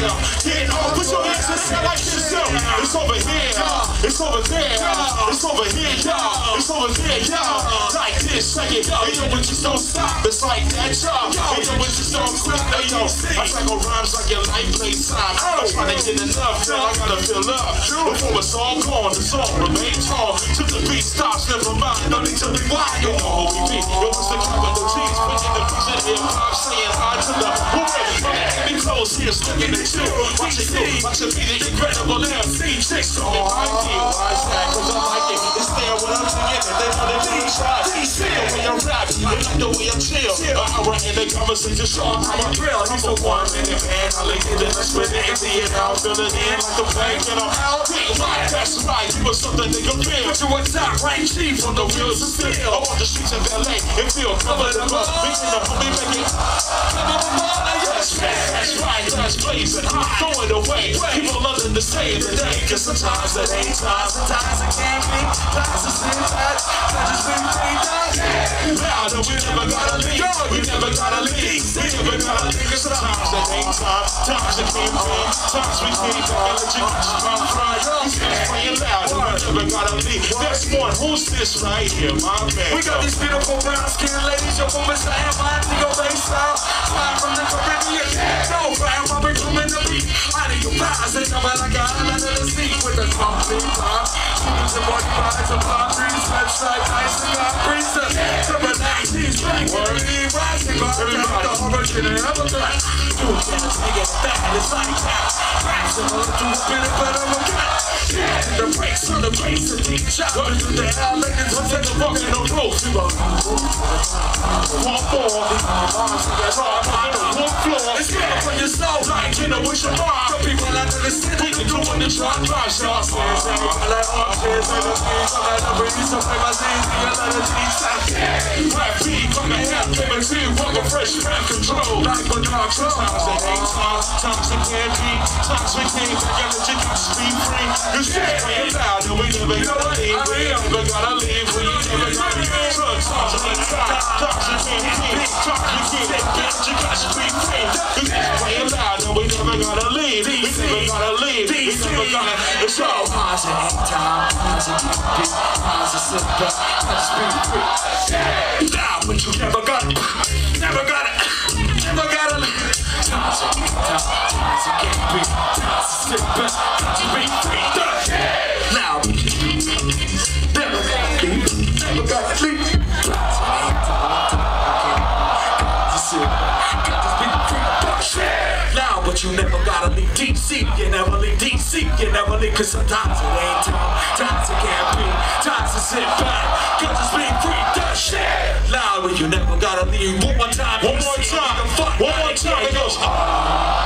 down. Get on, put your hands in the like yourself. It's over here, it's over there, it's over here, y'all. It's over there, y'all. Like this, check it. Hey, yo, we just don't stop. It's like that, y'all. Hey, yo, we just don't quit. Hey, yo, I on rhymes like your life playtime. I'm oh. trying to get enough, now I gotta fill up. Before it's all gone, the song remains on. Till the beat stops, never here, looking at you. Watching you, watching me, the incredible MC. Six on my key. Why is that? Cause I like it. It's there when I'm singing it. They know the beat shot. The way I rap, they like the way I chill. An hour in the conversation, show how I drill. He's a one minute man. I like it, let's split it into and I'm feeling in like the bank and I'm out. That's right. Was something feel. You on top, rank chief on the wheels of steel. I'm on the streets of LA and feel covered in love. Beating the homie, make it. Yes, man, that's right. That's blazing. I'm throwing away. People loving to say it today. Cause sometimes it ain't time. Sometimes it can't be. Times the same time. I just been three times. Now that we never gotta leave. We never gotta leave. We never gotta leave. Cause sometimes it ain't time. Times it can't be. Times we can't go. Let you We never gotta leave. This one, who's this right here? My man. We got these beautiful brown skinned ladies, your woman style, my nigga bass style. Fly from the Caribbean, no fire, I'm coming to beat. I need your pies, and I'm like a island of the sea with a complete vibe. Shooters and body vibes and palm trees, website, ice and God, priestess. Triple 19s, black, dirty, rising, God, the origin and everything. Can't take it back, it's like that. Raps and a little bit of better, okay? Deep the the. One. One floor. It's for your soul, Like in a wish of mom. The people under the city, the shots. like arches and the trees, I'm the breeze, play my a lot of beat coming out, coming to welcome fresh rap control. Like a dog, sometimes it ain't time, times it can't be, times we can't get let you get speed free. You shit playing loud, and we never gotta leave. We never gotta leave. We never gotta leave. Ain't time, times it can't be, times we can't get you got speed free. It's time. Now, but you never got it, never got it, never got it. Free. Now, but you never got it, but you never gotta leave DC, you never leave You never leave, cause sometimes it ain't time, times it can't be, times to sit back, cause it's being free, that shit. Loud when you never gotta leave, one more time, One more time. One more time. It goes.